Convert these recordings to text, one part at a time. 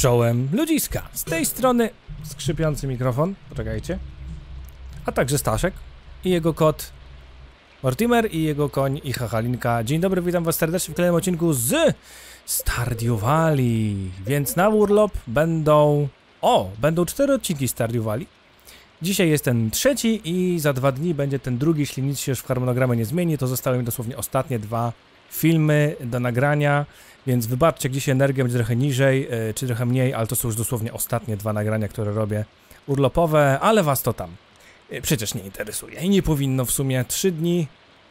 czołem ludziska. Z tej strony skrzypiący mikrofon, poczekajcie. A także Staszek i jego kot Mortimer i jego koń i hachalinka. Dzień dobry, witam was serdecznie w kolejnym odcinku z Stardew Valley. Więc na urlop będą... O, będą cztery odcinki Stardew. Dzisiaj jest ten trzeci i za dwa dni będzie ten drugi, jeśli nic się już w harmonogramie nie zmieni, to zostały mi dosłownie ostatnie dwa filmy do nagrania, więc wybaczcie, gdzieś energia będzie trochę niżej, yy, czy trochę mniej, ale to są już dosłownie ostatnie dwa nagrania, które robię urlopowe, ale was to tam yy, przecież nie interesuje i nie powinno w sumie trzy dni,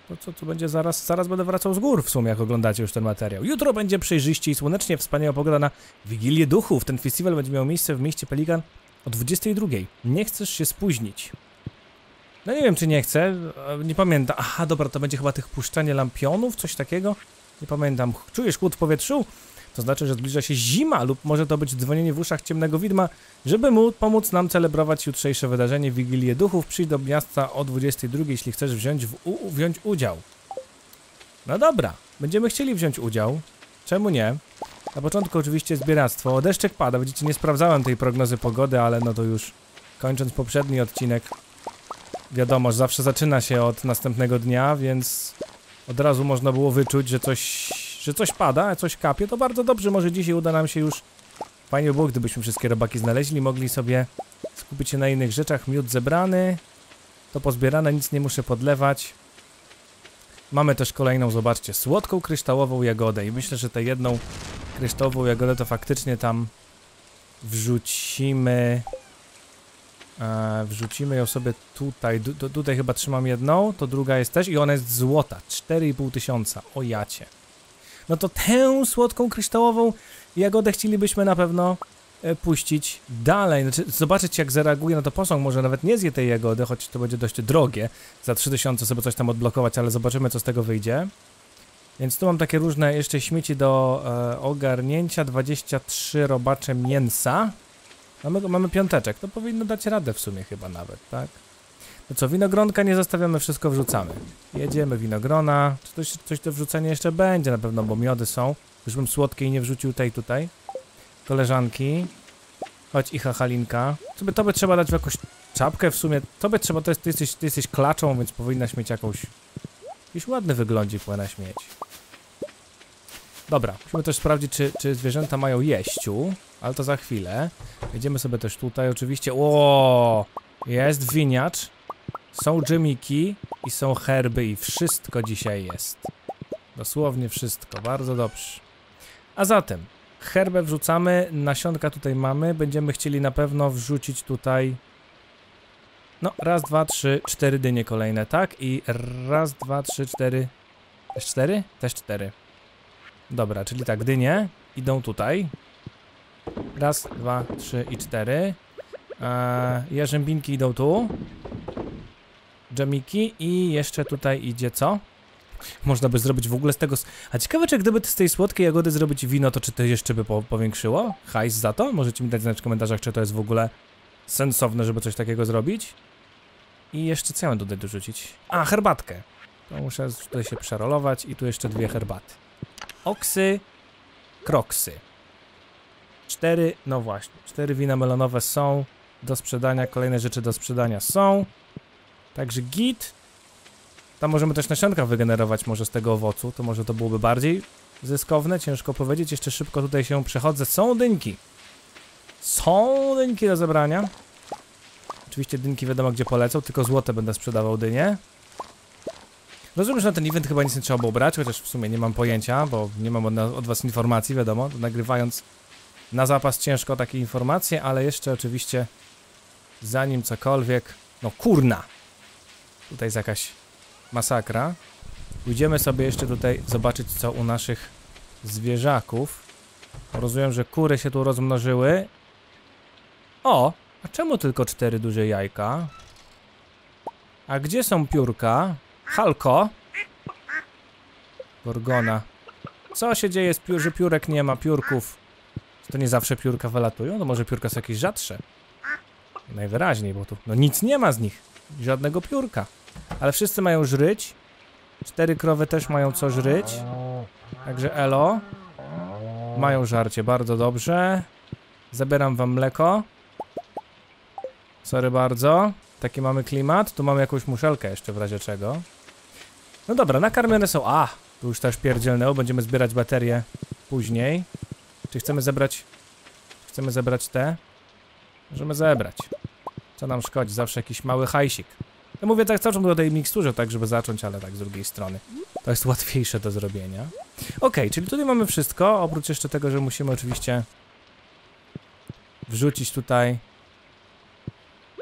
to co tu będzie zaraz, zaraz będę wracał z gór w sumie, jak oglądacie już ten materiał. Jutro będzie przejrzyście i słonecznie, wspaniała pogoda na Wigilię Duchów. Ten festiwal będzie miał miejsce w mieście Pelikan o 22. Nie chcesz się spóźnić. No nie wiem, czy nie chcę, nie pamiętam. Aha, dobra, to będzie chyba tych puszczanie lampionów, coś takiego? Nie pamiętam. Czujesz chłód w powietrzu? To znaczy, że zbliża się zima lub może to być dzwonienie w uszach ciemnego widma, żeby mu pomóc nam celebrować jutrzejsze wydarzenie Wigilię Duchów. Przyjdź do miasta o 22, jeśli chcesz wziąć, w u, wziąć udział. No dobra, będziemy chcieli wziąć udział. Czemu nie? Na początku oczywiście zbieractwo. Deszczek pada, widzicie, nie sprawdzałem tej prognozy pogody, ale no to już kończąc poprzedni odcinek, wiadomo, że zawsze zaczyna się od następnego dnia, więc od razu można było wyczuć, że coś, że coś pada, coś kapie, to bardzo dobrze, może dzisiaj uda nam się już Fajnie by było, gdybyśmy wszystkie robaki znaleźli, mogli sobie skupić się na innych rzeczach. Miód zebrany, to pozbierane, nic nie muszę podlewać. Mamy też kolejną, zobaczcie, słodką kryształową jagodę i myślę, że tę jedną kryształową jagodę to faktycznie tam wrzucimy e, wrzucimy ją sobie tutaj. Tutaj chyba trzymam jedną, to druga jest też i ona jest złota, 4,5 tysiąca, o jacie. No to tę słodką kryształową jagodę chcielibyśmy na pewno e, puścić dalej, znaczy zobaczyć jak zareaguje na to posąg, może nawet nie zje tej jagody, choć to będzie dość drogie, za 3000 sobie coś tam odblokować, ale zobaczymy co z tego wyjdzie. Więc tu mam takie różne jeszcze śmieci do e, ogarnięcia, 23 robacze mięsa. Mamy, mamy piąteczek, to powinno dać radę w sumie chyba nawet, tak? No co, winogronka nie zostawiamy, wszystko wrzucamy. Jedziemy winogrona. Czy coś, coś do wrzucenia jeszcze będzie na pewno, bo miody są. Już bym słodkiej nie wrzucił tej tutaj. Koleżanki. Chodź i hachalinka. Tobie, tobie trzeba dać w jakąś czapkę w sumie. Tobie trzeba, to jest, ty, jesteś, ty jesteś klaczą, więc powinnaś mieć jakąś... Jakiś ładny wyglądzik powinnaś mieć. Dobra, musimy też sprawdzić, czy, czy zwierzęta mają jeściu. Ale to za chwilę. Jedziemy sobie też tutaj oczywiście. O, Jest winiacz. Są dżemiki i są herby i wszystko dzisiaj jest. Dosłownie wszystko, bardzo dobrze. A zatem, herbę wrzucamy, nasionka tutaj mamy, będziemy chcieli na pewno wrzucić tutaj... No, raz, dwa, trzy, cztery dynie kolejne, tak? I raz, dwa, trzy, cztery... Też cztery? Też cztery. Dobra, czyli tak, dynie idą tutaj. Raz, dwa, trzy i cztery. Eee, jarzębinki idą tu dżemiki i jeszcze tutaj idzie co? Można by zrobić w ogóle z tego... A ciekawe, czy gdyby z tej słodkiej jagody zrobić wino, to czy to jeszcze by po powiększyło? Hajs za to? Możecie mi dać znać w komentarzach, czy to jest w ogóle sensowne, żeby coś takiego zrobić. I jeszcze co ja mam tutaj dorzucić? A, herbatkę. To muszę tutaj się przerolować i tu jeszcze dwie herbaty. Oksy, kroksy. Cztery, no właśnie, cztery wina melonowe są do sprzedania, kolejne rzeczy do sprzedania są. Także git. Tam możemy też nasionka wygenerować może z tego owocu, to może to byłoby bardziej zyskowne, ciężko powiedzieć. Jeszcze szybko tutaj się przechodzę. Są dynki. Są dynki do zebrania. Oczywiście dynki wiadomo gdzie polecą, tylko złote będę sprzedawał dynie. Rozumiem, że na ten event chyba nic nie trzeba było brać, chociaż w sumie nie mam pojęcia, bo nie mam od, od was informacji, wiadomo, nagrywając na zapas ciężko takie informacje, ale jeszcze oczywiście zanim cokolwiek, no kurna, Tutaj jest jakaś masakra. Pójdziemy sobie jeszcze tutaj zobaczyć, co u naszych zwierzaków. Rozumiem, że kury się tu rozmnożyły. O! A czemu tylko cztery duże jajka? A gdzie są piórka? Halko? Gorgona. Co się dzieje z piór, że piórek nie ma, piórków? To nie zawsze piórka wylatują? No może piórka są jakieś rzadsze. Najwyraźniej, bo tu no nic nie ma z nich. Żadnego piórka. Ale wszyscy mają żryć. Cztery krowy też mają co żryć. Także elo. Mają żarcie, bardzo dobrze. Zabieram wam mleko. Sorry bardzo. Taki mamy klimat. Tu mamy jakąś muszelkę jeszcze w razie czego. No dobra, nakarmione są. A, tu już też pierdzielnęło. Będziemy zbierać baterie później. Czy chcemy zebrać... Chcemy zebrać te? Możemy zebrać. Co nam szkodzi? Zawsze jakiś mały hajsik. Ja mówię tak cały czas o tej miksturze, tak żeby zacząć, ale tak z drugiej strony. To jest łatwiejsze do zrobienia. Ok, czyli tutaj mamy wszystko, oprócz jeszcze tego, że musimy oczywiście wrzucić tutaj...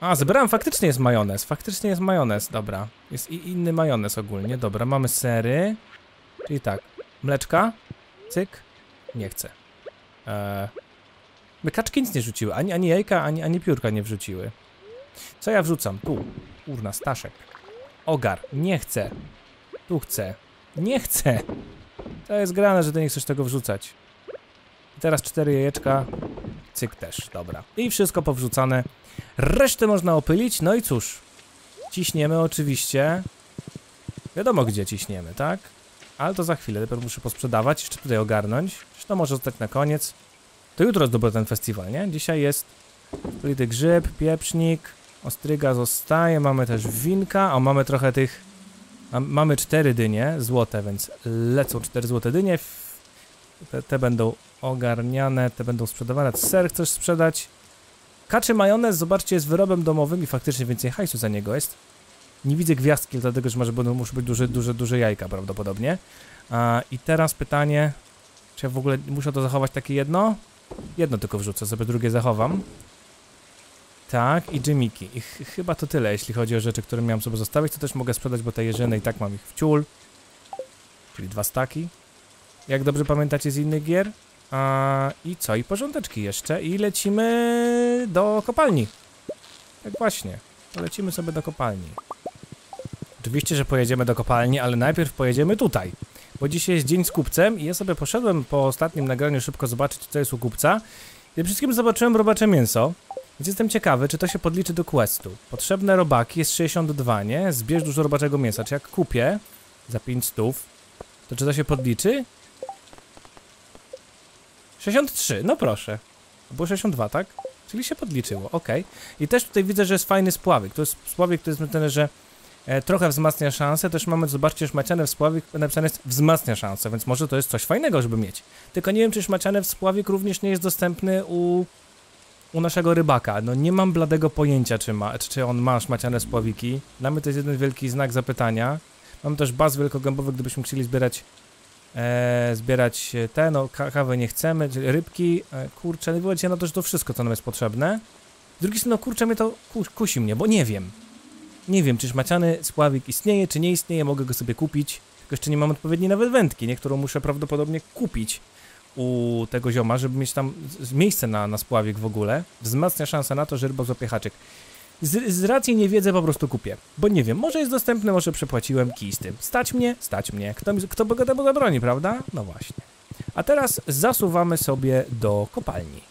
A, zebrałem, faktycznie jest majonez, faktycznie jest majonez, dobra. Jest i inny majonez ogólnie, dobra, mamy sery. Czyli tak, mleczka, cyk, nie chcę. Eee, my kaczki nic nie rzuciły, ani, ani jajka, ani, ani piórka nie wrzuciły. Co ja wrzucam? Tu, urna, staszek. Ogar, nie chcę. Tu chcę. Nie chcę. To jest grane, że ty nie chcesz tego wrzucać. I teraz cztery jajeczka. Cyk też, dobra. I wszystko powrzucane. Resztę można opylić, no i cóż. Ciśniemy oczywiście. Wiadomo gdzie ciśniemy, tak? Ale to za chwilę, dopiero muszę posprzedawać, jeszcze tutaj ogarnąć. Zresztą może zostać na koniec. To jutro zdobył ten festiwal, nie? Dzisiaj jest Plity grzyb, pieprznik, ostryga zostaje, mamy też winka, a mamy trochę tych... Mamy cztery dynie złote, więc lecą cztery złote dynie. Te, te będą ogarniane, te będą sprzedawane. Ser chcesz sprzedać? Kaczy majonez, zobaczcie, jest wyrobem domowym i faktycznie więcej hajsu za niego jest. Nie widzę gwiazdki, dlatego że może będą, muszą być duże, duże, duże jajka prawdopodobnie. A, I teraz pytanie, czy ja w ogóle muszę to zachować takie jedno? Jedno tylko wrzucę, sobie drugie zachowam. Tak, i dżemiki. I ch chyba to tyle, jeśli chodzi o rzeczy, które miałem sobie zostawić. To też mogę sprzedać, bo te jeżyny i tak mam ich w ciul. Czyli dwa staki. Jak dobrze pamiętacie z innych gier. A, I co? I porządeczki jeszcze. I lecimy do kopalni. Tak właśnie. Lecimy sobie do kopalni. Oczywiście, że pojedziemy do kopalni, ale najpierw pojedziemy tutaj. Bo dzisiaj jest dzień z kupcem i ja sobie poszedłem po ostatnim nagraniu szybko zobaczyć, co jest u kupca. I wszystkim zobaczyłem robacze mięso. Więc jestem ciekawy, czy to się podliczy do questu. Potrzebne robaki jest 62, nie? Zbierz dużo robaczego mięsa. Czy jak kupię za 5 stów, to czy to się podliczy? 63, no proszę. Było 62, tak? Czyli się podliczyło, ok. I też tutaj widzę, że jest fajny spławik. To jest spławik, który jest tyle, że trochę wzmacnia szanse. Też mamy, zobaczcie, szmaciane w spławik napisane jest wzmacnia szanse, więc może to jest coś fajnego, żeby mieć. Tylko nie wiem, czy szmaciane w spławik również nie jest dostępny u u naszego rybaka. No nie mam bladego pojęcia, czy, ma, czy on ma szmaciane spławiki. Dla mnie to jest jeden wielki znak zapytania. Mam też baz wielkogębowy, gdybyśmy chcieli zbierać e, zbierać te, no kawę nie chcemy, czyli rybki, e, kurczę, wychodzi na to, że to wszystko, co nam jest potrzebne. Z drugiej strony, no kurczę, mnie to kusi mnie, bo nie wiem. Nie wiem, czy szmaciany spławik istnieje, czy nie istnieje, mogę go sobie kupić. Tylko jeszcze nie mam odpowiedniej nawet wędki, nie? którą muszę prawdopodobnie kupić u tego zioma, żeby mieć tam miejsce na, na spławik w ogóle, wzmacnia szansę na to, że ryba złapie haczyk. Z, z racji niewiedzy po prostu kupię, bo nie wiem, może jest dostępny, może przepłaciłem, kij z tym. Stać mnie? Stać mnie. Kto, kto by zabroni, prawda? No właśnie. A teraz zasuwamy sobie do kopalni.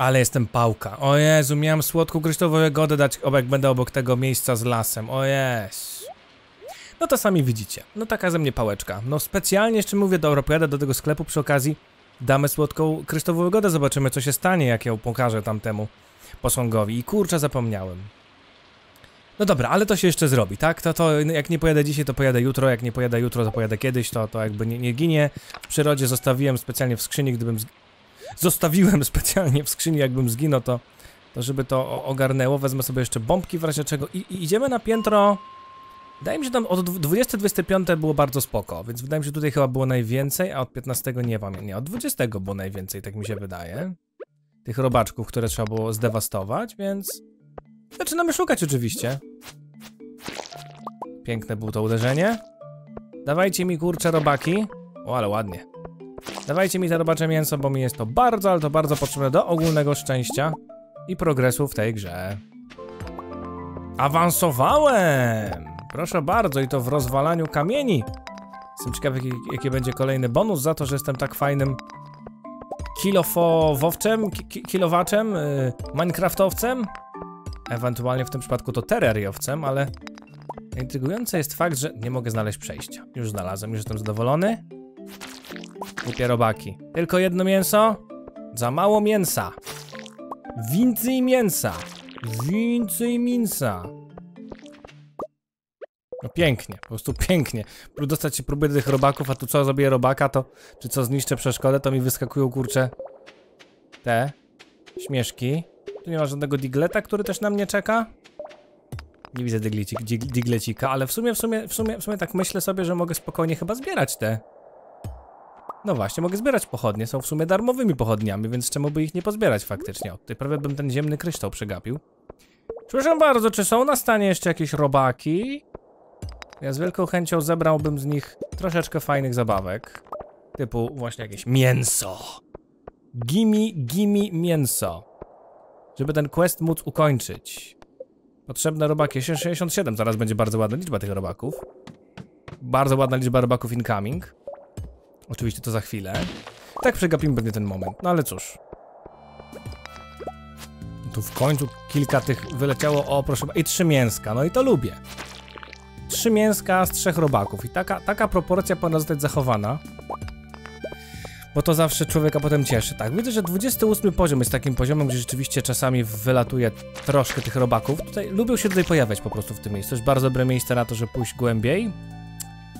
Ale jestem pałka. O Jezu, miałem słodką kryształową jagodę dać, jak będę obok tego miejsca z lasem. O Jezu. No to sami widzicie. No taka ze mnie pałeczka. No specjalnie jeszcze mówię, dobra, pojadę do tego sklepu przy okazji, damy słodką kryształową wygodę, zobaczymy co się stanie, jak ją pokażę tamtemu posągowi. I kurczę, zapomniałem. No dobra, ale to się jeszcze zrobi, tak? To, to jak nie pojadę dzisiaj, to pojadę jutro, jak nie pojadę jutro, to pojadę kiedyś, to, to jakby nie, nie ginie. W przyrodzie zostawiłem specjalnie w skrzyni, gdybym... Zostawiłem specjalnie w skrzyni, jakbym zginął, to, to żeby to ogarnęło. Wezmę sobie jeszcze bombki w razie czego i, i idziemy na piętro... Wydaje mi się, że tam od 20-25 było bardzo spoko, więc wydaje mi się, że tutaj chyba było najwięcej, a od 15 nie pamiętam. Nie, od 20 było najwięcej, tak mi się wydaje. Tych robaczków, które trzeba było zdewastować, więc... Zaczynamy szukać oczywiście. Piękne było to uderzenie. Dawajcie mi kurcze robaki. O, ale ładnie. Dawajcie mi te robacze mięso, bo mi jest to bardzo, ale to bardzo potrzebne do ogólnego szczęścia i progresu w tej grze. Awansowałem! Proszę bardzo, i to w rozwalaniu kamieni. Jestem ciekawy, jaki, jaki będzie kolejny bonus za to, że jestem tak fajnym kilofowowczem, ki kilowaczem, yy, minecraftowcem. Ewentualnie w tym przypadku to terrariowcem, ale intrygujący jest fakt, że nie mogę znaleźć przejścia. Już znalazłem, już jestem zadowolony. Głupie robaki. Tylko jedno mięso? Za mało mięsa. Więcej mięsa. Więcej mięsa. No pięknie, po prostu pięknie. Dostać się do tych robaków, a tu co zrobię robaka, to czy co zniszczę przeszkodę, to mi wyskakują kurcze te śmieszki. Tu nie ma żadnego digleta, który też na mnie czeka. Nie widzę diglecik, dig, diglecika, ale w sumie, w sumie, w sumie, w sumie tak myślę sobie, że mogę spokojnie chyba zbierać te. No właśnie, mogę zbierać pochodnie, są w sumie darmowymi pochodniami, więc czemu by ich nie pozbierać faktycznie? O, tutaj prawie bym ten ziemny kryształ przegapił. Proszę bardzo, czy są na stanie jeszcze jakieś robaki? Ja z wielką chęcią zebrałbym z nich troszeczkę fajnych zabawek. Typu właśnie jakieś mięso. Gimi, gimi mięso. Żeby ten quest móc ukończyć. Potrzebne robaki. 67 zaraz będzie bardzo ładna liczba tych robaków. Bardzo ładna liczba robaków incoming. Oczywiście to za chwilę. Tak przegapimy pewnie ten moment. No ale cóż. Tu w końcu kilka tych wyleciało. O, proszę. I trzy mięska. No i to lubię. Trzy mięska z trzech robaków. I taka, taka proporcja powinna zostać zachowana. Bo to zawsze człowieka potem cieszy. Tak, widzę, że 28 poziom jest takim poziomem, gdzie rzeczywiście czasami wylatuje troszkę tych robaków. Tutaj lubią się tutaj pojawiać po prostu w tym miejscu. To jest bardzo dobre miejsce na to, żeby pójść głębiej.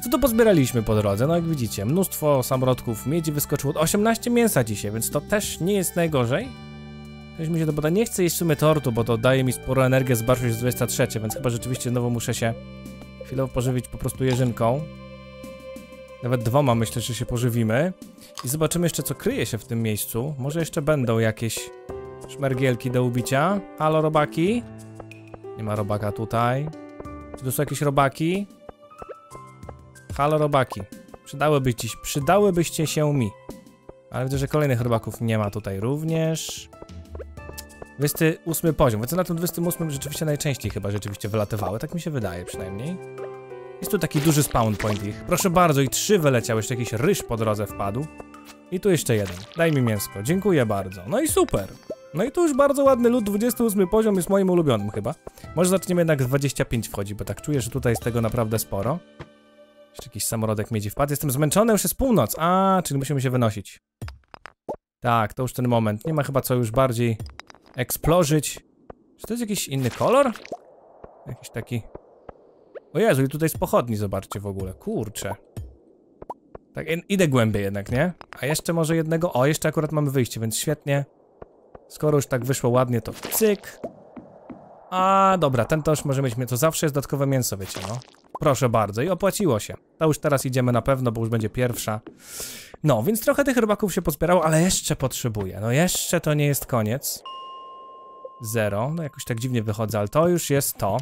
Co tu pozbieraliśmy po drodze? No jak widzicie, mnóstwo samolotków miedzi wyskoczyło. 18 mięsa dzisiaj, więc to też nie jest najgorzej. Mi się to poda. Nie chcę jeść w sumie tortu, bo to daje mi sporo energii, zobaczmy jest 23, więc chyba rzeczywiście znowu muszę się chwilowo pożywić po prostu jeżynką. Nawet dwoma myślę, że się pożywimy. I zobaczymy jeszcze, co kryje się w tym miejscu. Może jeszcze będą jakieś szmergielki do ubicia. Halo, robaki? Nie ma robaka tutaj. Czy tu są jakieś robaki? Halo, robaki. Przydałyby ci, przydałybyście się mi. Ale widzę, że kolejnych robaków nie ma tutaj również. 28 poziom. Więc na tym 28 rzeczywiście najczęściej chyba rzeczywiście wylatywały. Tak mi się wydaje przynajmniej. Jest tu taki duży spawn point ich. Proszę bardzo, i trzy wyleciały. Jeszcze jakiś ryż po drodze wpadł. I tu jeszcze jeden. Daj mi mięsko. Dziękuję bardzo. No i super. No i tu już bardzo ładny lód. 28 poziom jest moim ulubionym chyba. Może zaczniemy jednak z 25 wchodzi, bo tak czuję, że tutaj jest tego naprawdę sporo. Jeszcze jakiś samorodek miedzi wpadł. Jestem zmęczony, już jest północ. A, czyli musimy się wynosić. Tak, to już ten moment. Nie ma chyba co już bardziej eksplorzyć. Czy to jest jakiś inny kolor? Jakiś taki... O Jezu, i tutaj z pochodni, zobaczcie w ogóle. Kurczę. Tak, idę głębiej jednak, nie? A jeszcze może jednego... O, jeszcze akurat mamy wyjście, więc świetnie. Skoro już tak wyszło ładnie, to cyk. A, dobra, ten to już może mieć... To zawsze jest dodatkowe mięso, wiecie, no. Proszę bardzo, i opłaciło się. To już teraz idziemy na pewno, bo już będzie pierwsza. No, więc trochę tych rybaków się pozbierało, ale jeszcze potrzebuję. No jeszcze to nie jest koniec. Zero. No jakoś tak dziwnie wychodzę, ale to już jest to.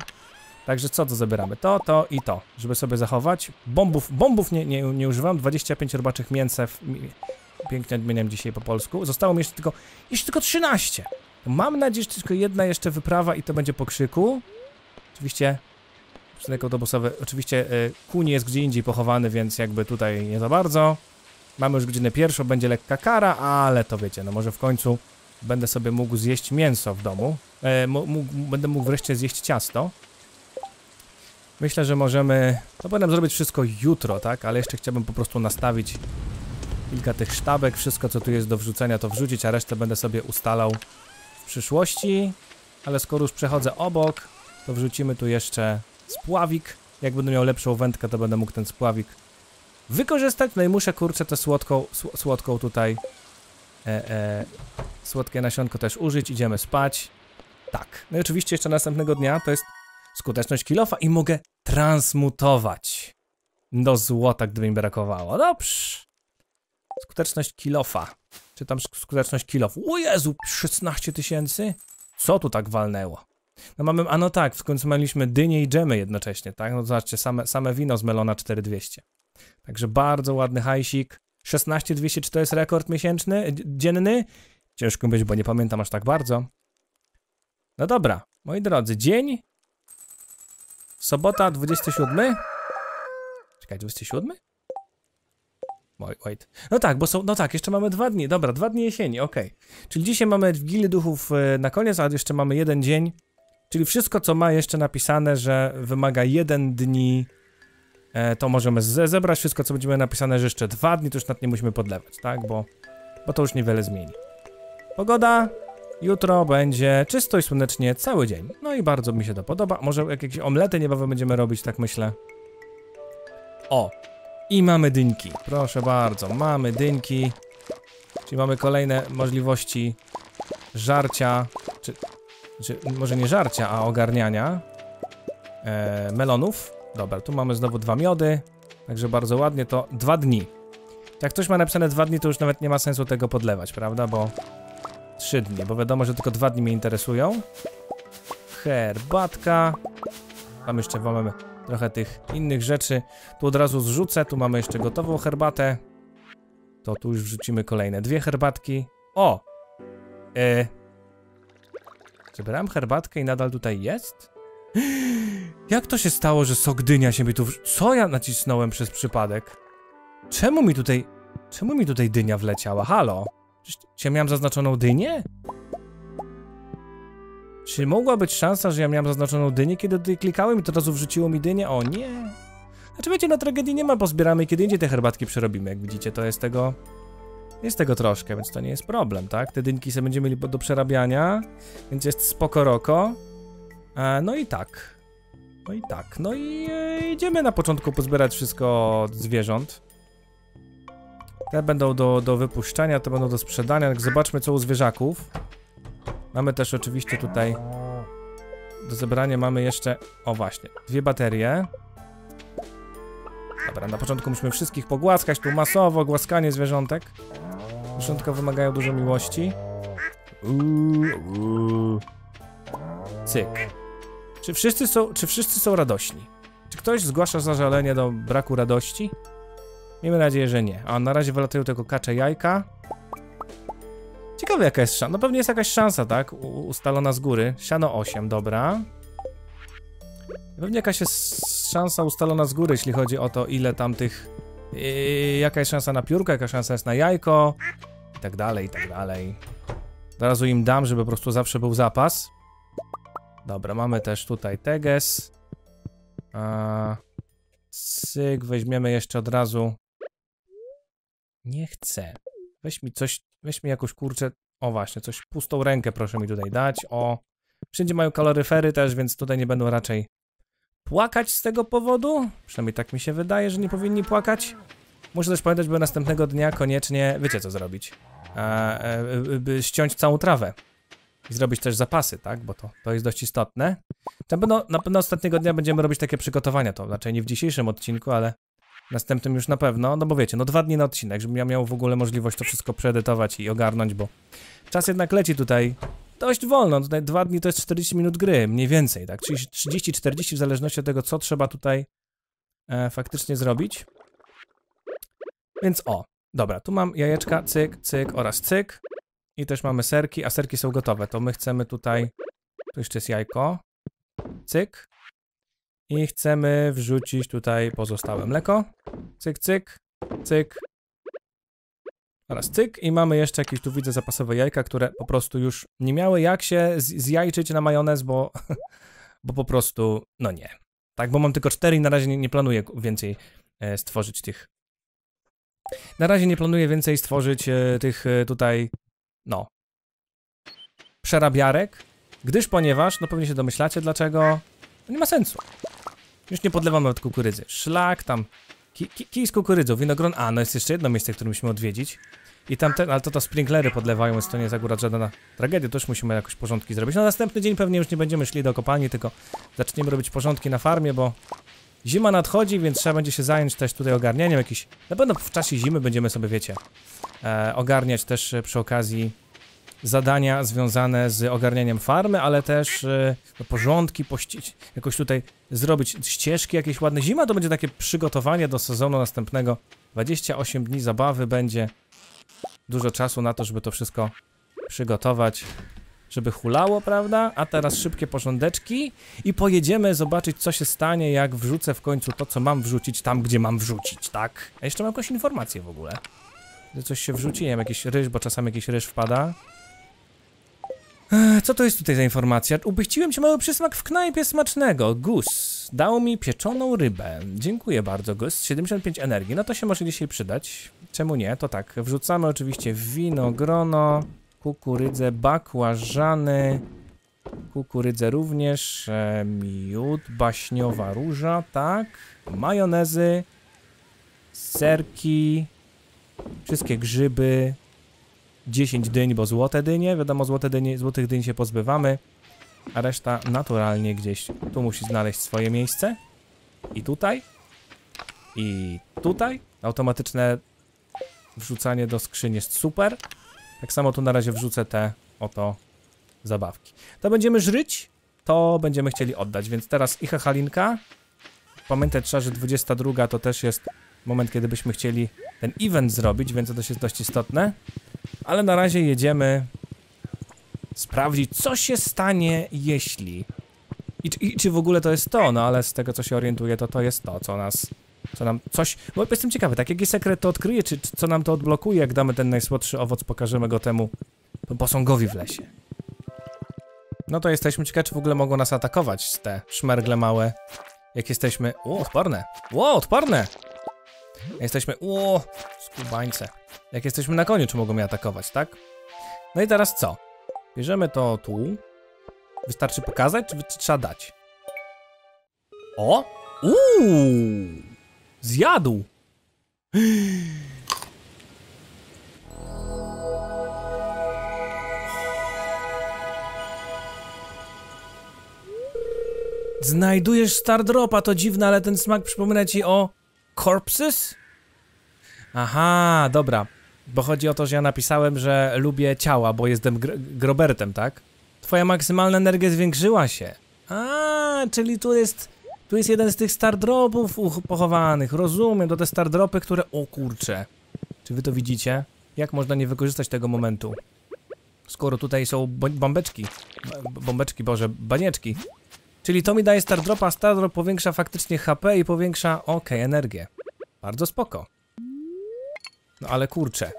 Także co to zabieramy? To, to i to, żeby sobie zachować. Bombów, bombów nie, nie, nie używam. 25 robaczych mięsew. mi- Pięknie odmieniam dzisiaj po polsku. Zostało mi jeszcze tylko, jeszcze tylko 13. Mam nadzieję, że tylko jedna jeszcze wyprawa i to będzie po krzyku. Oczywiście przystanek autobusowy. Oczywiście y, kuń jest gdzie indziej pochowany, więc jakby tutaj nie za bardzo. Mamy już godzinę pierwszą, będzie lekka kara, ale to wiecie, no może w końcu będę sobie mógł zjeść mięso w domu. E, mógł, będę mógł wreszcie zjeść ciasto. Myślę, że możemy. To powinienem zrobić wszystko jutro, tak? Ale jeszcze chciałbym po prostu nastawić kilka tych sztabek. Wszystko, co tu jest do wrzucenia, to wrzucić, a resztę będę sobie ustalał w przyszłości. Ale skoro już przechodzę obok, to wrzucimy tu jeszcze spławik. Jak będę miał lepszą wędkę, to będę mógł ten spławik wykorzystać. No i muszę kurczę tę słodką, sł- słodką tutaj. E, e, słodkie nasionko też użyć. Idziemy spać. Tak. No i oczywiście jeszcze następnego dnia to jest skuteczność kilofa i mogę transmutować do złota, gdyby mi brakowało. Dobrze. Skuteczność kilofa. Czy tam sk- skuteczność kilof? O Jezu, 16 tysięcy? Co tu tak walnęło? No mamy, a no tak, w końcu mieliśmy dynie i dżemy jednocześnie, tak? No zobaczcie, same, same wino z melona 4200. Także bardzo ładny hajsik. 16200, czy to jest rekord miesięczny, d- dzienny? Ciężko być, bo nie pamiętam aż tak bardzo. No dobra, moi drodzy, dzień Sobota 27? Czekaj, 27? Wait, wait. No tak, bo są, no tak, jeszcze mamy dwa dni, dobra, dwa dni jesieni, okej. Czyli dzisiaj mamy Wigilię Duchów e, na koniec, a jeszcze mamy jeden dzień, czyli wszystko, co ma jeszcze napisane, że wymaga jeden dni, e, to możemy ze zebrać, wszystko, co będzie napisane, że jeszcze dwa dni, to już nad nie musimy podlewać, tak, bo, bo to już niewiele zmieni. Pogoda jutro będzie czysto i słonecznie cały dzień. No i bardzo mi się to podoba. Może jakieś omlety niebawem będziemy robić, tak myślę. O, i mamy dynki. Proszę bardzo, mamy dynki. Czyli mamy kolejne możliwości żarcia, czy, czy może nie żarcia, a ogarniania e, melonów. Dobra, tu mamy znowu dwa miody, także bardzo ładnie to dwa dni. Jak ktoś ma napisane dwa dni, to już nawet nie ma sensu tego podlewać, prawda, bo trzy dni, bo wiadomo, że tylko dwa dni mnie interesują. Herbatka. Tam jeszcze mamy trochę tych innych rzeczy. Tu od razu zrzucę, tu mamy jeszcze gotową herbatę. To tu już wrzucimy kolejne dwie herbatki. O! E... Zebrałem herbatkę i nadal tutaj jest? Jak to się stało, że sok dynia się mi tu... Co ja nacisnąłem przez przypadek? Czemu mi tutaj... Czemu mi tutaj dynia wleciała? Halo? Czy ja miałem zaznaczoną dynię? Czy mogła być szansa, że ja miałem zaznaczoną dynię, kiedy tutaj klikałem i to razu wrzuciło mi dynię? O nie! Znaczy wiecie, no tragedii nie ma, bo zbieramy i kiedy indziej te herbatki przerobimy, jak widzicie, to jest tego... Jest tego troszkę, więc to nie jest problem, tak? Te dynki sobie będziemy mieli do przerabiania, więc jest spoko roko. E, no i tak. No i tak. No i e, idziemy na początku pozbierać wszystko od zwierząt. Te będą do, do wypuszczania, te będą do sprzedania. Tak zobaczmy co u zwierzaków. Mamy też oczywiście tutaj do zebrania mamy jeszcze, o właśnie, dwie baterie. Dobra, na początku musimy wszystkich pogłaskać, tu masowo głaskanie zwierzątek. Zwierzątka wymagają dużo miłości. Cyk. Czy wszyscy są, czy wszyscy są radośni? Czy ktoś zgłasza zażalenie do braku radości? Miejmy nadzieję, że nie. A na razie wylatują tylko kacze jajka. Ciekawe jaka jest szansa. No pewnie jest jakaś szansa, tak? U ustalona z góry. Siano 8, dobra. Pewnie jakaś jest szansa ustalona z góry, jeśli chodzi o to, ile tam tych... Yy, jaka jest szansa na piórko, jaka szansa jest na jajko. I tak dalej, i tak dalej. Od razu im dam, żeby po prostu zawsze był zapas. Dobra, mamy też tutaj teges. A, cyk, weźmiemy jeszcze od razu. Nie chcę. Weź mi coś, weź mi jakąś kurczę. O właśnie, coś pustą rękę proszę mi tutaj dać. O. Wszędzie mają kaloryfery też, więc tutaj nie będą raczej płakać z tego powodu. Przynajmniej tak mi się wydaje, że nie powinni płakać. Muszę też pamiętać, by następnego dnia koniecznie, wiecie co zrobić. E, e, ściąć całą trawę. I zrobić też zapasy, tak? Bo to, to jest dość istotne. Na pewno, na pewno ostatniego dnia będziemy robić takie przygotowania, to znaczy nie w dzisiejszym odcinku, ale następnym już na pewno, no bo wiecie, no dwa dni na odcinek, żebym ja miał w ogóle możliwość to wszystko przeedytować i ogarnąć, bo czas jednak leci tutaj dość wolno, tutaj dwa dni to jest 40 minut gry, mniej więcej, tak? Czyli 30-40 w zależności od tego, co trzeba tutaj e, faktycznie zrobić. Więc o, dobra, tu mam jajeczka, cyk, cyk oraz cyk. I też mamy serki, a serki są gotowe. To my chcemy tutaj. Tu jeszcze jest jajko. Cyk. I chcemy wrzucić tutaj pozostałe mleko. Cyk, cyk, cyk. Oraz cyk. I mamy jeszcze jakieś tu widzę zapasowe jajka, które po prostu już nie miały jak się zjajczyć na majonez, bo, bo po prostu, no nie. Tak, bo mam tylko cztery i na razie nie, nie planuję więcej e, stworzyć tych. Na razie nie planuję więcej stworzyć e, tych e, tutaj no, przerabiarek, gdyż ponieważ, no pewnie się domyślacie dlaczego, no nie ma sensu. Już nie podlewam nawet kukurydzy. Szlak tam, ki, ki, kij z kukurydzą, winogron, a no jest jeszcze jedno miejsce, które musimy odwiedzić. I tam te, ale to to sprinklery podlewają, więc to nie jest akurat żadna tragedia, już musimy jakoś porządki zrobić. No następny dzień pewnie już nie będziemy szli do kopalni, tylko zaczniemy robić porządki na farmie, bo zima nadchodzi, więc trzeba będzie się zająć też tutaj ogarnianiem jakiś, na pewno w czasie zimy będziemy sobie, wiecie, e, ogarniać też e, przy okazji zadania związane z ogarnianiem farmy, ale też e, no, porządki, pościć, jakoś tutaj zrobić ścieżki jakieś ładne. Zima to będzie takie przygotowanie do sezonu następnego. 28 dni zabawy będzie dużo czasu na to, żeby to wszystko przygotować, żeby hulało, prawda? A teraz szybkie porządeczki i pojedziemy zobaczyć, co się stanie, jak wrzucę w końcu to, co mam wrzucić tam, gdzie mam wrzucić, tak? A jeszcze mam jakąś informację w ogóle. Że coś się wrzuciłem, jakiś ryż, bo czasami jakiś ryż wpada. Co to jest tutaj za informacja? Ubyściłem ci mały przysmak w knajpie smacznego. Gus dał mi pieczoną rybę. Dziękuję bardzo, Gus. 75 energii. No to się może dzisiaj przydać. Czemu nie? To tak. Wrzucamy oczywiście wino, grono. kukurydzę, bakłażany, kukurydzę również, e, miód, baśniowa róża, tak, majonezy, serki, wszystkie grzyby, 10 dyń, bo złote dynie, wiadomo, złote dynie, złotych dyń się pozbywamy, a reszta naturalnie gdzieś tu musi znaleźć swoje miejsce. I tutaj, i tutaj, automatyczne wrzucanie do skrzyni jest super. Tak samo tu na razie wrzucę te oto zabawki. To będziemy żryć, to będziemy chcieli oddać, więc teraz ich Halinka. Pamiętać trzeba, że 22 to też jest moment, kiedy byśmy chcieli ten event zrobić, więc to też jest dość istotne. Ale na razie jedziemy sprawdzić, co się stanie, jeśli... I, I, czy w ogóle to jest to, no ale z tego, co się orientuję, to to jest to, co nas... Co nam coś... Bo jestem ciekawy, tak, jaki sekret to odkryje, czy, czy co nam to odblokuje, jak damy ten najsłodszy owoc, pokażemy go temu posągowi w lesie. No to jesteśmy ciekawi, czy w ogóle mogą nas atakować te szmergle małe. Jak jesteśmy... O, odporne. Ło, odporne! Jesteśmy... O, skubańce. Jak jesteśmy na koniu, czy mogą mnie atakować, tak? No i teraz co? Bierzemy to tu. Wystarczy pokazać, czy, czy trzeba dać? O! Uuu! Zjadł! Znajdujesz Stardropa, to dziwne, ale ten smak przypomina ci o corpses? Aha, dobra. Bo chodzi o to, że ja napisałem, że lubię ciała, bo jestem gr grobertem, tak? Twoja maksymalna energia zwiększyła się. A, czyli tu jest... Tu jest jeden z tych stardropów pochowanych. Rozumiem, to te stardropy, które... O kurcze. Czy wy to widzicie? Jak można nie wykorzystać tego momentu? Skoro tutaj są bombeczki. Bombeczki, boże, banieczki. Czyli to mi daje stardropa, stardrop powiększa faktycznie HP i powiększa, okej, okay, energię. Bardzo spoko. No ale kurczę.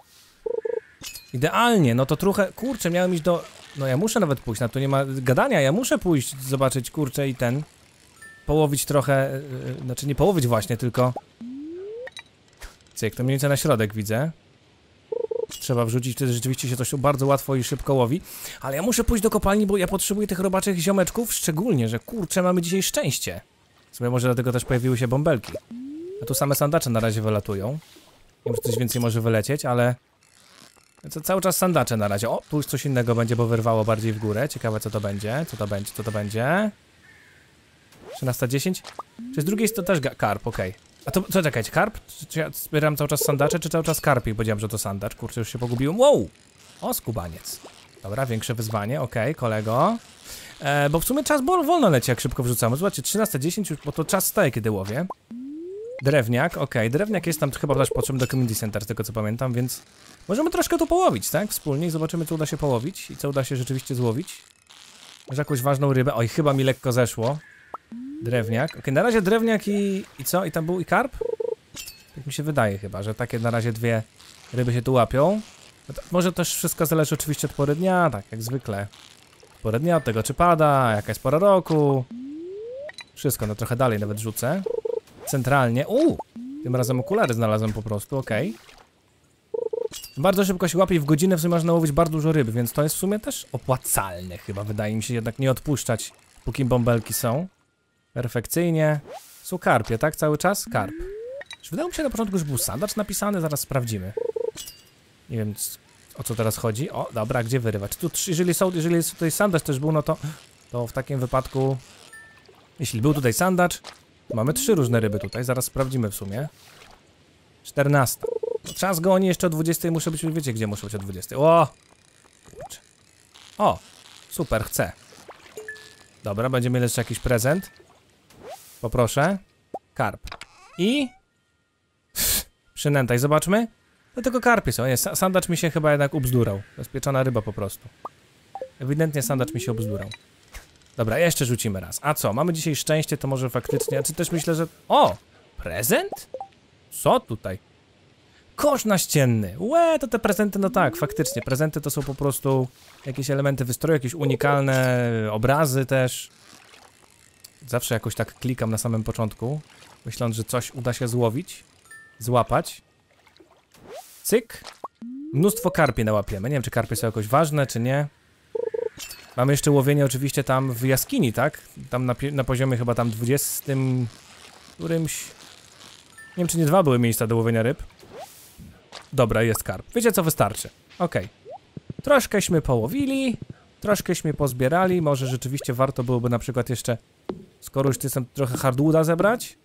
Idealnie, no to trochę, kurczę, miałem iść do... No ja muszę nawet pójść, na to nie ma gadania, ja muszę pójść, zobaczyć, kurczę, i ten... Połowić trochę, yy, znaczy nie połowić właśnie, tylko... Cyk, to mniej więcej na środek widzę. Trzeba wrzucić, wtedy rzeczywiście się to bardzo łatwo i szybko łowi. Ale ja muszę pójść do kopalni, bo ja potrzebuję tych robaczych ziomeczków, szczególnie, że kurczę, mamy dzisiaj szczęście. W sumie może dlatego też pojawiły się bąbelki. A tu same sandacze na razie wylatują. Wiem, czy coś więcej może wylecieć, ale... To cały czas sandacze na razie. O, tu już coś innego będzie, bo wyrwało bardziej w górę. Ciekawe, co to będzie. Co to będzie, co to będzie. 13.10? Czy z drugiej strony też karp, okej. Okay. A to, co czekać, karp? Czy, czy ja zbieram cały czas sandacze, czy cały czas karpi? Powiedziałem, że to sandacz. Kurczę, już się pogubiłem. Wow! O, skubaniec. Dobra, większe wyzwanie, okej, okay, kolego. E, bo w sumie czas wolno leci, jak szybko wrzucamy. Zobaczcie, 13.10 już, bo to czas staje, kiedy łowię. Drewniak, okej, okay. drewniak jest tam chyba też potrzebny do Community Center, z tego co pamiętam, więc możemy troszkę tu połowić, tak? Wspólnie i zobaczymy, co uda się połowić i co uda się rzeczywiście złowić. Może jakąś ważną rybę. Oj, chyba mi lekko zeszło. Drewniak. Okej, okay, na razie drewniak i... i co? I tam był i karp? Tak mi się wydaje chyba, że takie na razie dwie ryby się tu łapią. No może też wszystko zależy oczywiście od pory dnia, tak jak zwykle. Pory dnia, od tego czy pada, jaka jest pora roku. Wszystko, no trochę dalej nawet rzucę centralnie. Uuu, tym razem okulary znalazłem po prostu, okej. Okay. Bardzo szybko się łapie w godzinę w sumie można łowić bardzo dużo ryb, więc to jest w sumie też opłacalne chyba. Wydaje mi się jednak nie odpuszczać, póki bąbelki są. Perfekcyjnie. Są karpie, tak? Cały czas? Karp. Czy wydało mi się na początku, że był sandacz napisany? Zaraz sprawdzimy. Nie wiem, o co teraz chodzi. O, dobra, gdzie wyrywać? Tu, jeżeli, są, jeżeli jest tutaj sandacz też był, no to, to w takim wypadku... Jeśli był tutaj sandacz, Mamy trzy różne ryby tutaj, zaraz sprawdzimy w sumie. 14. No, czas goni jeszcze o 20 muszę być, wiecie gdzie muszę być o 20. O! O! Super, chcę. Dobra, będziemy mieli jakiś prezent. Poproszę. Karp. I... Przynętaj, zobaczmy. No tylko karpie są. Nie, sandacz mi się chyba jednak ubzdurał. Bezpieczona ryba po prostu. Ewidentnie sandacz mi się ubzdurał. Dobra, jeszcze rzucimy raz. A co, mamy dzisiaj szczęście, to może faktycznie... A czy też myślę, że... O! Prezent? Co tutaj? Kosz naścienny. Łe, to te prezenty, no tak, faktycznie. Prezenty to są po prostu jakieś elementy wystroju, jakieś unikalne obrazy też. Zawsze jakoś tak klikam na samym początku, myśląc, że coś uda się złowić, złapać. Cyk. Mnóstwo karpie nałapiemy. Nie wiem, czy karpie są jakoś ważne, czy nie. Mamy jeszcze łowienie oczywiście tam w jaskini, tak? Tam na, na poziomie chyba tam 20 którymś... Nie wiem, czy nie dwa były miejsca do łowienia ryb. Dobra, jest karp. Wiecie co, wystarczy. Okej. Okay. Troszkęśmy połowili, troszkęśmy pozbierali. Może rzeczywiście warto byłoby na przykład jeszcze, skoro już chcę trochę hardwooda zebrać.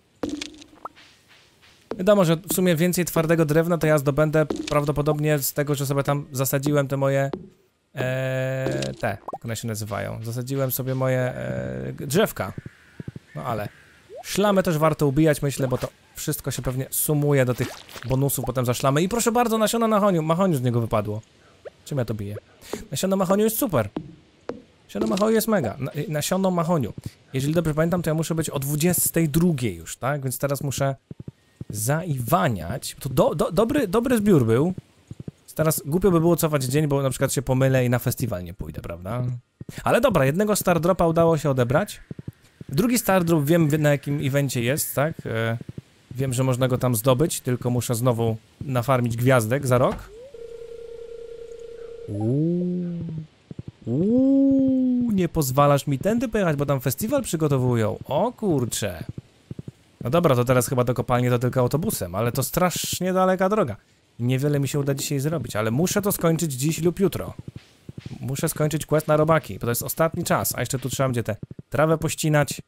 Wiadomo, że w sumie więcej twardego drewna to ja zdobędę prawdopodobnie z tego, że sobie tam zasadziłem te moje Eee, te, jak one się nazywają. Zasadziłem sobie moje e, drzewka. No ale szlamy też warto ubijać, myślę, bo to wszystko się pewnie sumuje do tych bonusów potem za szlamy. I proszę bardzo, nasiona mahoniu, mahoniu z niego wypadło. Czym ja to biję? Nasiono mahoniu jest super. Nasiono mahoniu jest mega. Na, nasiono mahoniu. Jeżeli dobrze pamiętam, to ja muszę być o 22 już, tak? Więc teraz muszę zaiwaniać. To do, do, dobry, dobry zbiór był. Teraz głupio by było cofać dzień, bo na przykład się pomylę i na festiwal nie pójdę, prawda? Ale dobra, jednego Star Dropa udało się odebrać. Drugi Star Drop wiem na jakim evencie jest, tak? E, wiem, że można go tam zdobyć, tylko muszę znowu nafarmić gwiazdek za rok. Uuu, nie pozwalasz mi tędy pojechać, bo tam festiwal przygotowują. O kurcze. No dobra, to teraz chyba do kopalni to tylko autobusem, ale to strasznie daleka droga. Niewiele mi się uda dzisiaj zrobić, ale muszę to skończyć dziś lub jutro. Muszę skończyć quest na robaki, bo to jest ostatni czas, a jeszcze tu trzeba będzie tę trawę pościnać.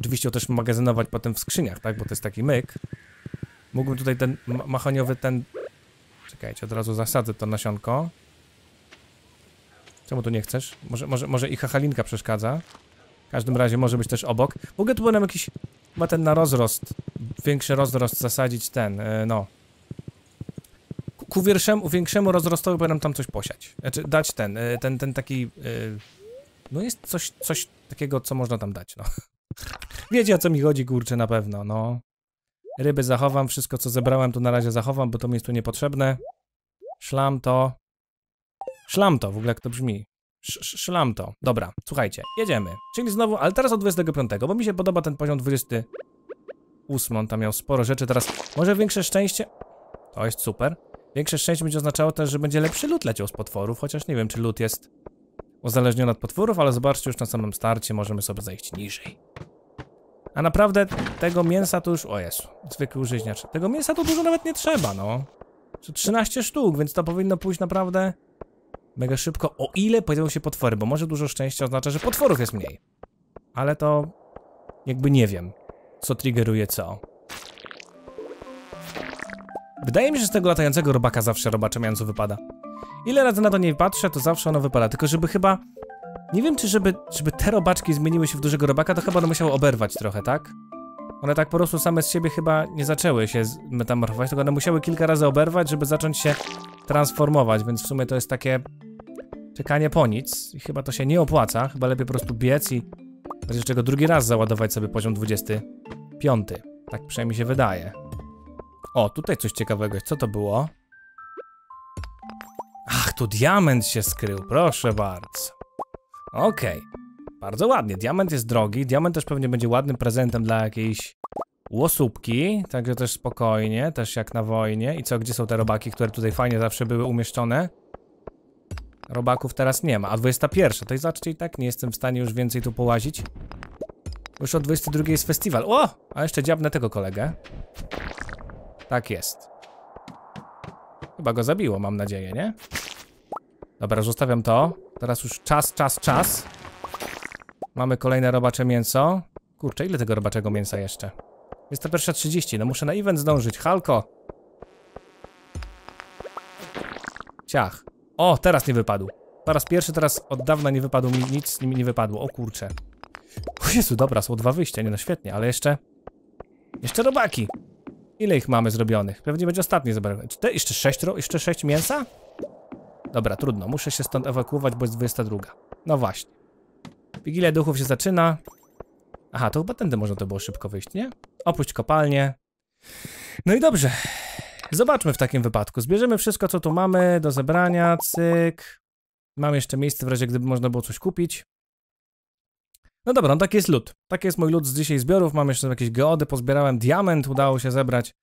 Oczywiście też magazynować potem w skrzyniach, tak, bo to jest taki myk. Mógłbym tutaj ten machoniowy ten... Czekajcie, od razu zasadzę to nasionko. Czemu tu nie chcesz? Może, może, może i hachalinka przeszkadza? W każdym razie może być też obok. Mogę tu nam jakiś... Chyba ten na rozrost, większy rozrost zasadzić ten, yy, no, ku większemu, większemu rozrostowi powinienem tam coś posiać. Znaczy dać ten, y, ten, ten taki... Y, no jest coś, coś takiego, co można tam dać, no. Wiecie o co mi chodzi, kurczę, na pewno, no. Ryby zachowam, wszystko co zebrałem to na razie zachowam, bo to mi jest tu niepotrzebne. Szlam to. Szlam to, w ogóle jak to brzmi. Sz szlam to. Dobra, słuchajcie, jedziemy. Czyli znowu, ale teraz od 25, bo mi się podoba ten poziom 28. On tam miał sporo rzeczy, teraz może większe szczęście. To jest super. Większe szczęście będzie oznaczało też, że będzie lepszy lód leciał z potworów, chociaż nie wiem, czy lód jest uzależniony od potworów, ale zobaczcie już na samym starcie, możemy sobie zejść niżej. A naprawdę tego mięsa to już, o Jezu, zwykły użyźniacz, tego mięsa to dużo nawet nie trzeba, no. 13 sztuk, więc to powinno pójść naprawdę mega szybko, o ile pojawią się potwory, bo może dużo szczęścia oznacza, że potworów jest mniej. Ale to jakby nie wiem, co triggeruje co. Wydaje mi się, że z tego latającego robaka zawsze robacze mięso wypada. Ile razy na to nie patrzę, to zawsze ono wypada, tylko żeby chyba... Nie wiem, czy żeby, żeby te robaczki zmieniły się w dużego robaka, to chyba one musiały oberwać trochę, tak? One tak po prostu same z siebie chyba nie zaczęły się metamorfować, tylko one musiały kilka razy oberwać, żeby zacząć się transformować, więc w sumie to jest takie czekanie po nic i chyba to się nie opłaca, chyba lepiej po prostu biec i razie czego drugi raz załadować sobie poziom 25. Tak przynajmniej się wydaje. O, tutaj coś ciekawego jest. Co to było? Ach, tu diament się skrył, proszę bardzo. Okej. Okay. Bardzo ładnie. Diament jest drogi. Diament też pewnie będzie ładnym prezentem dla jakiejś łosóbki. Także też spokojnie, też jak na wojnie. I co, gdzie są te robaki, które tutaj fajnie zawsze były umieszczone? Robaków teraz nie ma. A 21, to i zobaczcie i tak nie jestem w stanie już więcej tu połazić. Już od 22 jest festiwal. O! A jeszcze dziabnę tego kolegę. Tak jest. Chyba go zabiło, mam nadzieję, nie? Dobra, zostawiam to. Teraz już czas, czas, czas. Mamy kolejne robacze mięso. Kurczę, ile tego robaczego mięsa jeszcze? Jest to pierwsza 30, no muszę na event zdążyć. Halko! Ciach. O, teraz nie wypadł. Po raz pierwszy teraz od dawna nie wypadł mi, nic z nimi nie wypadło. O kurczę. O Jezu, dobra, są dwa wyjścia, nie no świetnie, ale jeszcze... Jeszcze robaki. Ile ich mamy zrobionych? Pewnie będzie ostatni zebrany. Czy jeszcze sześć, jeszcze sześć mięsa? Dobra, trudno. Muszę się stąd ewakuować, bo jest 22. No właśnie. Wigilia duchów się zaczyna. Aha, to chyba tędy można to było szybko wyjść, nie? Opuść kopalnię. No i dobrze. Zobaczmy w takim wypadku. Zbierzemy wszystko, co tu mamy do zebrania. Cyk. Mam jeszcze miejsce w razie, gdyby można było coś kupić. No dobra, no taki jest lód. Taki jest mój lód z dzisiaj zbiorów. Mam jeszcze jakieś geody, pozbierałem diament, udało się zebrać.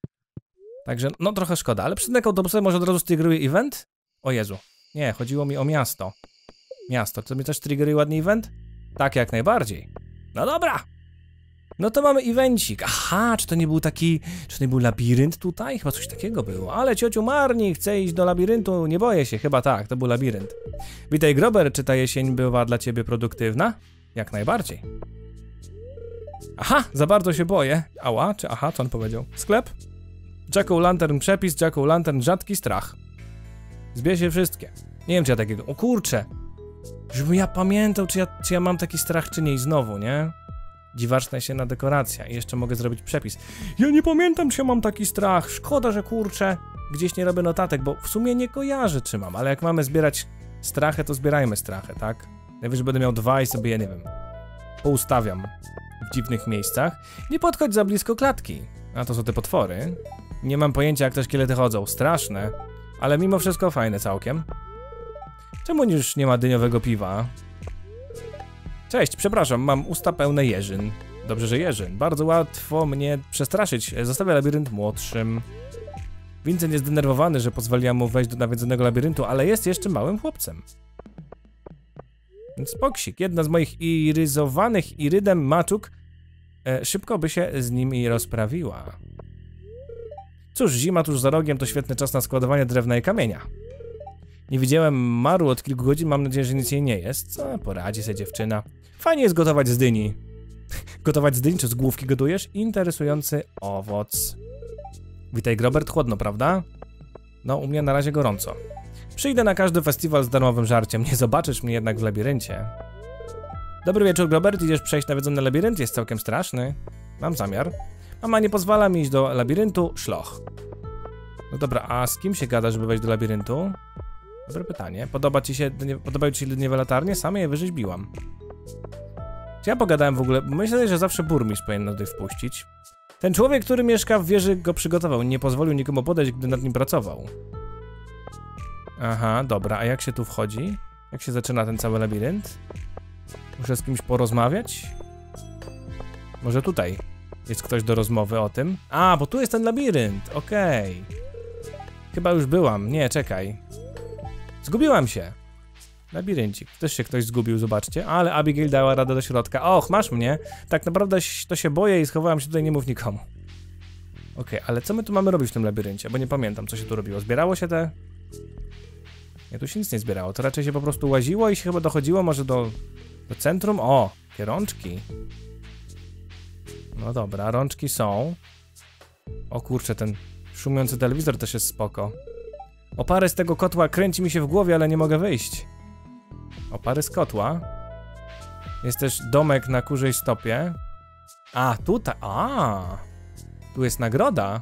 Także, no trochę szkoda, ale przed autobusem może od razu stygruję event. O Jezu. Nie, chodziło mi o miasto. Miasto. To mi też triggeruje ładny event? Tak, jak najbardziej. No dobra. No to mamy evencik. Aha, czy to nie był taki, czy to nie był labirynt tutaj? Chyba coś takiego było. Ale ciociu Marni chce iść do labiryntu, nie boję się. Chyba tak, to był labirynt. Witaj Grober, czy ta jesień była dla ciebie produktywna? Jak najbardziej. Aha, za bardzo się boję. Ała, czy aha, co on powiedział? Sklep? Jack Lantern przepis, Jack Lantern rzadki strach. Zbierz się wszystkie. Nie wiem, czy ja takiego... O kurczę! Żebym ja pamiętał, czy ja, czy ja mam taki strach, czy nie i znowu, nie? Dziwaczna się na dekoracja i jeszcze mogę zrobić przepis. Ja nie pamiętam, czy ja mam taki strach. Szkoda, że kurczę. Gdzieś nie robię notatek, bo w sumie nie kojarzę, czy mam. Ale jak mamy zbierać strachę, to zbierajmy strachę, tak? Najwyżej będę miał dwa i sobie, ja nie wiem, poustawiam w dziwnych miejscach. Nie podchodź za blisko klatki. A to są te potwory. Nie mam pojęcia, jak te szkielety chodzą. Straszne. Ale mimo wszystko fajne całkiem. Czemu już nie ma dyniowego piwa? Cześć, przepraszam, mam usta pełne jeżyn. Dobrze, że jeżyn. Bardzo łatwo mnie przestraszyć. Zostawię labirynt młodszym. Vincent jest zdenerwowany, że pozwoliłam mu wejść do nawiedzonego labiryntu, ale jest jeszcze małym chłopcem. Więc poksik, jedna z moich iryzowanych irydem maczuk, e, szybko by się z nimi rozprawiła. Cóż, zima tuż za rogiem to świetny czas na składowanie drewna i kamienia. Nie widziałem Maru od kilku godzin, mam nadzieję, że nic jej nie jest. Co, poradzi sobie dziewczyna. Fajnie jest gotować z dyni. gotować z dyni, czy z główki gotujesz? Interesujący owoc. Witaj Grobert, chłodno, prawda? No, u mnie na razie gorąco. Przyjdę na każdy festiwal z darmowym żarciem, nie zobaczysz mnie jednak w labiryncie. Dobry wieczór, Grobert, idziesz przejść nawiedzony labirynt? Jest całkiem straszny. Mam zamiar. Mama nie pozwala mi iść do labiryntu, szloch. No dobra, a z kim się gada, żeby wejść do labiryntu? Dobre pytanie. Podoba ci się, podobają ci się liniwe latarnie? Sam je wyrzeźbiłam. Czy ja pogadałem w ogóle? Myślę, że zawsze burmistrz powinien tutaj wpuścić. Ten człowiek, który mieszka w wieży, go przygotował. Nie pozwolił nikomu podejść, gdy nad nim pracował. Aha, dobra. A jak się tu wchodzi? Jak się zaczyna ten cały labirynt? Muszę z kimś porozmawiać? Może tutaj jest ktoś do rozmowy o tym? A, bo tu jest ten labirynt. Okej. Okay. Chyba już byłam. Nie, czekaj. Zgubiłam się. Labiryncik. Też się ktoś zgubił, zobaczcie. Ale Abigail dała radę do środka. Och, masz mnie. Tak naprawdę to się boję i schowałam się tutaj, nie mów nikomu. Okej, okay, ale co my tu mamy robić w tym labiryncie? Bo nie pamiętam, co się tu robiło. Zbierało się te... Nie, tu się nic nie zbierało. To raczej się po prostu łaziło i się chyba dochodziło może do, do centrum. O, rączki. No dobra, rączki są. O kurczę, ten szumiący telewizor też jest spoko. Opary z tego kotła kręci mi się w głowie, ale nie mogę wyjść. Opary z kotła. Jest też domek na kurzej stopie. A, tutaj, a, tu jest nagroda.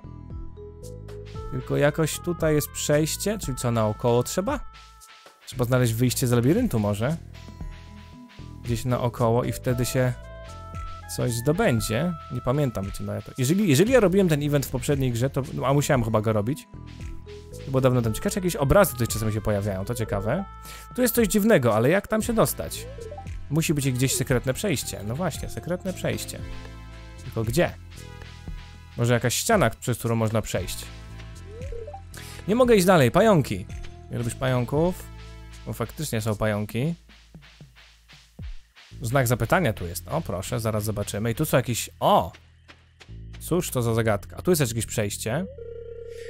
Tylko jakoś tutaj jest przejście, czyli co, naokoło trzeba? Trzeba znaleźć wyjście z labiryntu może? Gdzieś naokoło i wtedy się coś zdobędzie. Nie pamiętam, czy na to. Jeżeli, jeżeli ja robiłem ten event w poprzedniej grze, to. No, a musiałem chyba go robić. Było dawno temu. Ciekawe, jakieś obrazy tutaj czasem się pojawiają, to ciekawe. Tu jest coś dziwnego, ale jak tam się dostać? Musi być gdzieś sekretne przejście. No właśnie, sekretne przejście. Tylko gdzie? Może jakaś ściana, przez którą można przejść. Nie mogę iść dalej, pająki. Nie lubisz pająków? Bo faktycznie są pająki. Znak zapytania tu jest. O, proszę, zaraz zobaczymy. I tu są jakieś... O! Cóż to za zagadka? A tu jest jakieś przejście.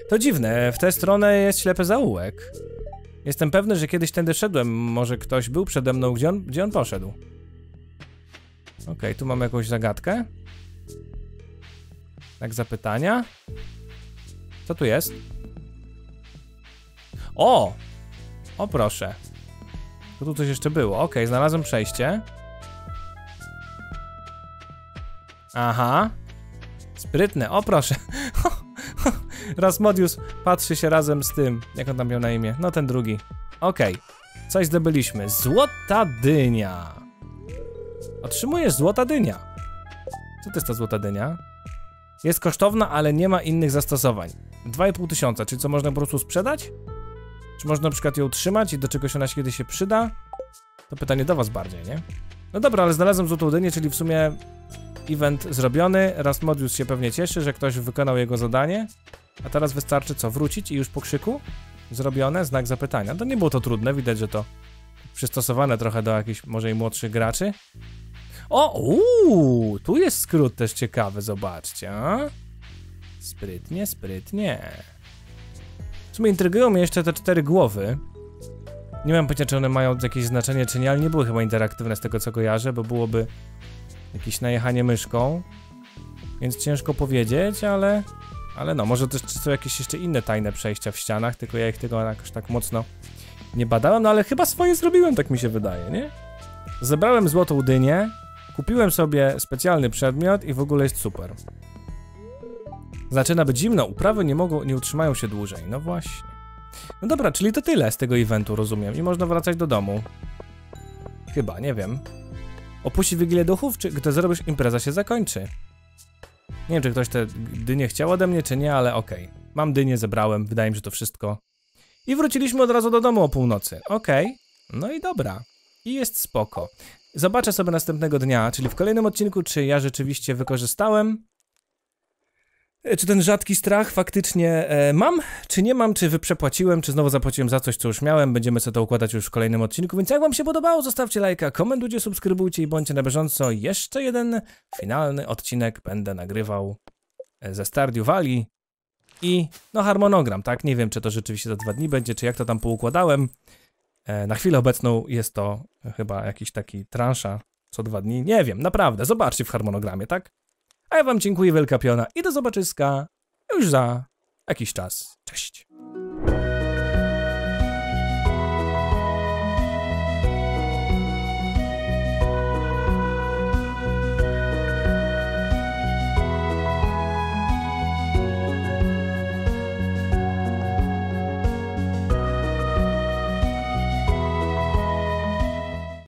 To dziwne, w tę stronę jest ślepy zaułek. Jestem pewny, że kiedyś tędy szedłem. Może ktoś był przede mną, gdzie on, gdzie on poszedł. Okej, okay, tu mamy jakąś zagadkę. Tak, zapytania. Co tu jest? O! O proszę. To tu coś jeszcze było. Okay, znalazłem przejście. Aha. Sprytne, o proszę. Rasmodius patrzy się razem z tym, jak on tam miał na imię. No ten drugi. Okay. Coś zdobyliśmy. Złota dynia. Otrzymujesz złota dynia. Co to jest ta złota dynia? Jest kosztowna, ale nie ma innych zastosowań. 2,5 tysiąca, czyli co można po prostu sprzedać? Czy można na przykład ją trzymać i do czegoś ona się kiedy się przyda? To pytanie do was bardziej, nie? No dobra, ale znalazłem złotą dynię, czyli w sumie event zrobiony. Rasmodius się pewnie cieszy, że ktoś wykonał jego zadanie. A teraz wystarczy co? Wrócić i już po krzyku? zrobione? Znak zapytania. To nie było to trudne, widać, że to przystosowane trochę do jakichś może i młodszych graczy. O, uuu, tu jest skrót też ciekawy, zobaczcie. A? Sprytnie, sprytnie. W sumie intrygują mnie jeszcze te cztery głowy. Nie mam pojęcia, czy one mają jakieś znaczenie, czy nie, ale nie były chyba interaktywne z tego, co kojarzę, bo byłoby jakieś najechanie myszką. Więc ciężko powiedzieć, ale... Ale no, może też są jakieś jeszcze inne tajne przejścia w ścianach, tylko ja ich tego jakoś tak mocno nie badałem, no ale chyba swoje zrobiłem, tak mi się wydaje, nie? Zebrałem złotą dynię, kupiłem sobie specjalny przedmiot i w ogóle jest super. Zaczyna być zimno, uprawy nie mogą, nie utrzymają się dłużej, no właśnie. No dobra, czyli to tyle z tego eventu, rozumiem, i można wracać do domu. Chyba, nie wiem. Opuści Wigilię Duchów, czy gdy zrobisz, impreza się zakończy. Nie wiem, czy ktoś te dynie chciał ode mnie, czy nie, ale okej. Mam dynię, zebrałem, wydaje mi się, to wszystko. I wróciliśmy od razu do domu o północy. Okej, no i dobra. I jest spoko. Zobaczę sobie następnego dnia, czyli w kolejnym odcinku, czy ja rzeczywiście wykorzystałem. E, Czy ten rzadki strach faktycznie e, mam, czy nie mam, czy wyprzepłaciłem, czy znowu zapłaciłem za coś, co już miałem. Będziemy sobie to układać już w kolejnym odcinku, więc jak wam się podobało, zostawcie lajka, komentujcie, subskrybujcie i bądźcie na bieżąco. Jeszcze jeden finalny odcinek będę nagrywał e, ze Stardew Valley i no harmonogram, tak? Nie wiem, czy to rzeczywiście za dwa dni będzie, czy jak to tam poukładałem. Na chwilę obecną jest to chyba jakiś taki transza co dwa dni. Nie wiem, naprawdę, zobaczcie w harmonogramie, tak? A ja wam dziękuję, wielka piona i do zobaczyska już za jakiś czas. Cześć.